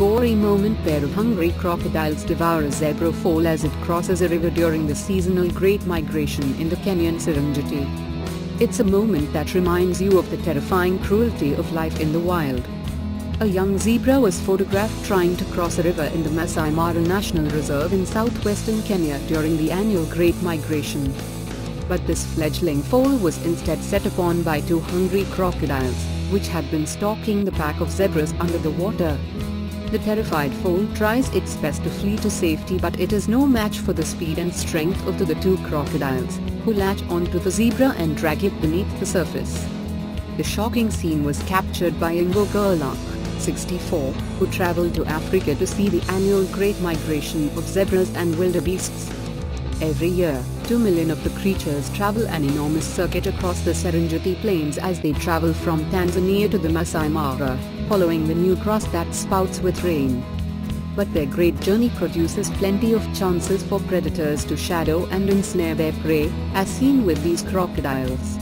giant pair of hungry crocodiles devour a zebra foal as it crosses a river during the seasonal Great Migration in the Kenyan Serengeti. It's a moment that reminds you of the terrifying cruelty of life in the wild. A young zebra was photographed trying to cross a river in the Maasai Mara National Reserve in southwestern Kenya during the annual Great Migration. But this fledgling foal was instead set upon by two hungry crocodiles which had been stalking the pack of zebras under the water. The terrified foal tries its best to flee to safety but it is no match for the speed and strength of the two crocodiles, who latch onto the zebra and drag it beneath the surface. The shocking scene was captured by Ingo Gerlach, 64, who traveled to Africa to see the annual Great Migration of zebras and wildebeests. Every year, 2 million of the creatures travel an enormous circuit across the Serengeti plains as they travel from Tanzania to the Maasai Mara, following the new cross that spouts with rain. But their great journey produces plenty of chances for predators to shadow and ensnare their prey, as seen with these crocodiles.